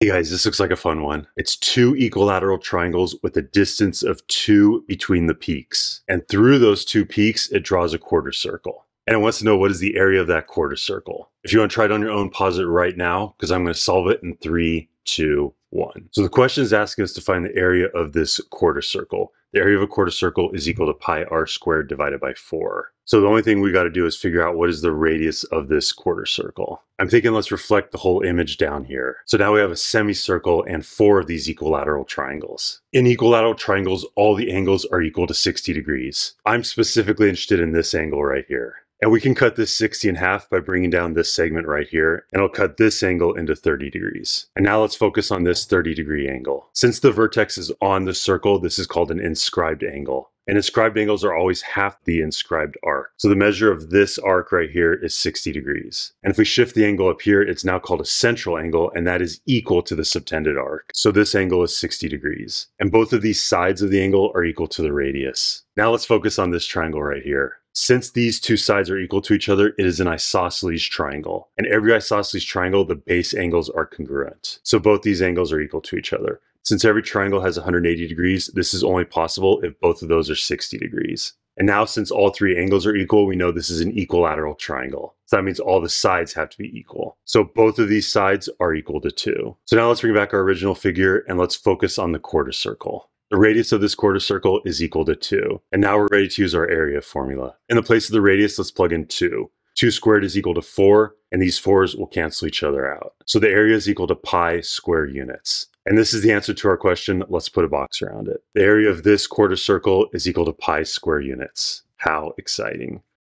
Hey guys, this looks like a fun one. It's two equilateral triangles with a distance of two between the peaks. And through those two peaks, it draws a quarter circle. And it wants to know what is the area of that quarter circle. If you want to try it on your own, pause it right now because I'm going to solve it in three, two, one. So the question is asking us to find the area of this quarter circle. The area of a quarter circle is equal to pi r squared divided by 4. So the only thing we got to do is figure out what is the radius of this quarter circle. I'm thinking let's reflect the whole image down here. So now we have a semicircle and four of these equilateral triangles. In equilateral triangles, all the angles are equal to 60 degrees. I'm specifically interested in this angle right here. And we can cut this 60 in half by bringing down this segment right here, and I'll cut this angle into 30 degrees. And now let's focus on this 30 degree angle. Since the vertex is on the circle, this is called an inscribed angle. And inscribed angles are always half the inscribed arc. So the measure of this arc right here is 60 degrees. And if we shift the angle up here, it's now called a central angle, and that is equal to the subtended arc. So this angle is 60 degrees. And both of these sides of the angle are equal to the radius. Now let's focus on this triangle right here. Since these two sides are equal to each other, it is an isosceles triangle. And every isosceles triangle, the base angles are congruent. So both these angles are equal to each other. Since every triangle has 180 degrees, this is only possible if both of those are 60 degrees. And now since all three angles are equal, we know this is an equilateral triangle. So that means all the sides have to be equal. So both of these sides are equal to 2. So now let's bring back our original figure and let's focus on the quarter circle. The radius of this quarter circle is equal to 2. And now we're ready to use our area formula. In the place of the radius, let's plug in 2. 2 squared is equal to 4, and these 4s will cancel each other out. So the area is equal to pi square units. And this is the answer to our question. Let's put a box around it. The area of this quarter circle is equal to pi square units. How exciting.